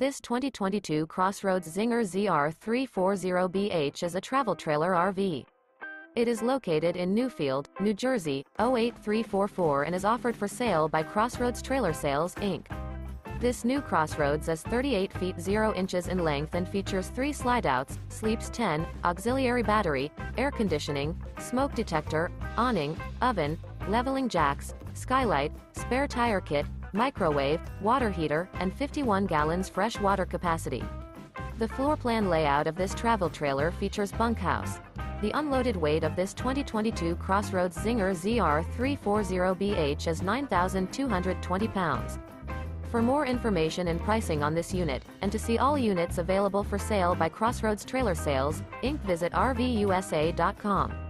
This 2022 Crossroads Zinger ZR340BH is a travel trailer RV. It is located in Newfield, New Jersey, 08344 and is offered for sale by Crossroads Trailer Sales, Inc. This new Crossroads is 38 feet 0 inches in length and features three slide-outs, sleeps 10, auxiliary battery, air conditioning, smoke detector, awning, oven, leveling jacks, skylight, spare tire kit, microwave, water heater, and 51 gallons fresh water capacity. The floor plan layout of this travel trailer features bunkhouse. The unloaded weight of this 2022 Crossroads Zinger ZR340BH is 9,220 pounds. For more information and pricing on this unit, and to see all units available for sale by Crossroads Trailer Sales, Inc. visit RVUSA.com.